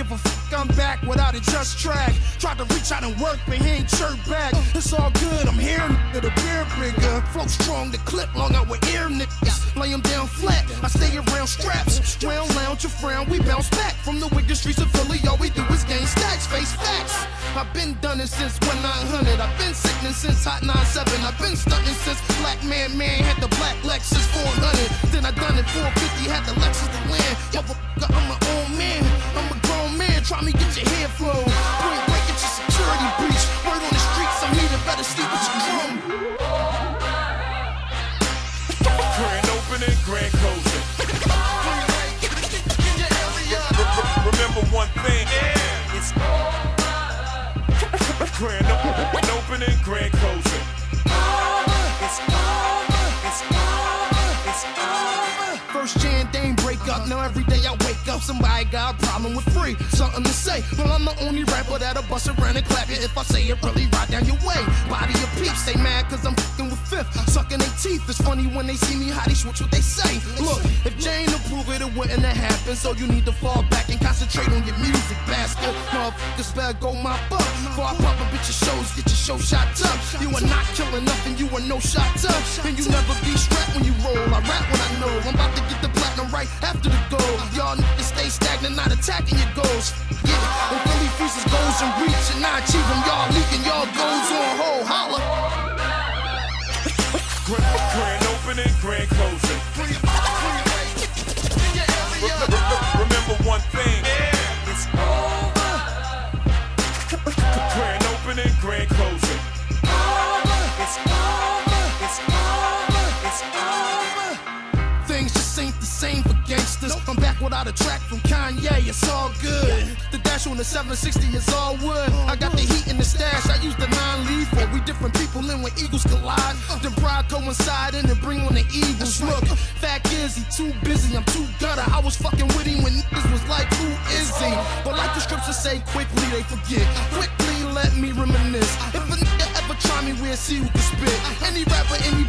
give a fuck? I'm back without a just track. Tried to reach out and work, but he ain't chirp back. It's all good, I'm here, nigga, the beer bigger. Flow strong, the clip long out with ear niggas. Lay 'em down flat, I stay around straps. Round lounge or frown, we bounce back. From the wicked streets of Philly, all we do is gain stacks, face facts. I've been done it since 1900. I've been sickening since Hot 97. I've been stunting since Black Man Man had the black Lexus 400. Then I done it 450, had the Lexus to land. Motherfucker, Try me, get your hair. Point break, get your security breach. Word on the streets, I'm heated. Better sleep with your drum. Grand opening, grand closing. Re- Remember one thing. It's grand opening, grand closing. It's it's somebody got a problem with free. Something to say. Well, I'm the only rapper that'll bust around and clap you if I say it really right down your way. Body of peeps, they mad cause I'm fucking with fifth. Sucking their teeth. It's funny when they see me how they switch what they say. Look, if Jane approve it, it wouldn't have happened. So you need to fall back and concentrate on your music, bastard. Motherfuckers better go my butt. Before I pop up at your shows, get your show shot up. You are not killing nothing, you are no shot up. And you never be strapped when you roll. I rap when stagnant, your goals. Yeah, and Philly freezes goals and reach and not achieve them. Y'all leaking, y'all goals on hold. Holla. grand, grand opening, grand closing. Gangsters. I'm back without a track from Kanye, it's all good. The dash on the 760 is all wood. I got the heat in the stash, I use the non lethal. We different people in when eagles collide. Then pride coincide in and bring on the evils. Look, fact is, he too busy, I'm too gutter. I was fucking with him when niggas was like, who is he? But like the scriptures say, quickly they forget. Quickly let me reminisce. If a nigga ever try me, we'll see who can spit. Any rapper, anybody,